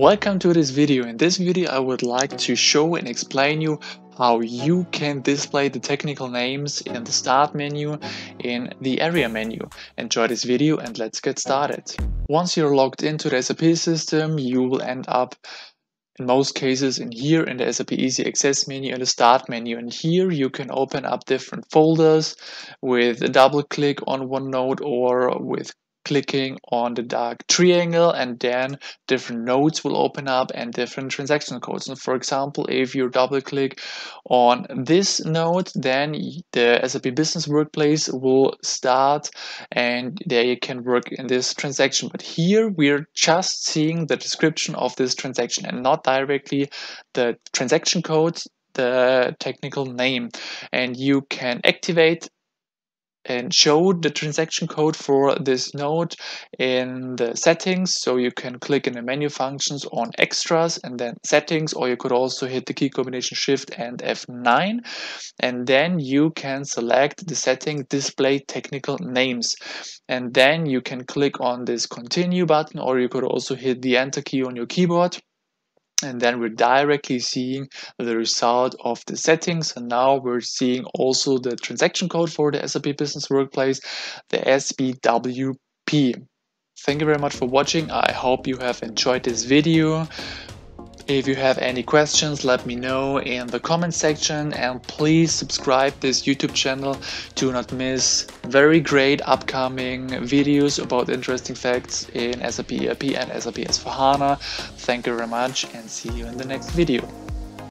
Welcome to this video. In this video I would like to show and explain you how you can display the technical names in the start menu in the area menu. Enjoy this video and let's get started. Once you're logged into the SAP system you will end up in most cases in here in the SAP Easy Access menu in the start menu and here you can open up different folders with a double click on one node or with clicking on the dark triangle and then different nodes will open up and different transaction codes. And for example, if you double click on this node, then the SAP Business Workplace will start and there you can work in this transaction. But here we're just seeing the description of this transaction and not directly the transaction code the technical name and you can activate and show the transaction code for this node in the settings. So you can click in the menu functions on extras and then settings or you could also hit the key combination shift and F9 and then you can select the setting display technical names. And then you can click on this continue button or you could also hit the enter key on your keyboard and then we're directly seeing the result of the settings and now we're seeing also the transaction code for the SAP Business Workplace, the SBWP. Thank you very much for watching. I hope you have enjoyed this video. If you have any questions, let me know in the comment section and please subscribe this YouTube channel to not miss very great upcoming videos about interesting facts in SAP ERP and SAP S4HANA. Thank you very much and see you in the next video.